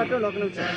అట్లా లోకల్ వచ్చాను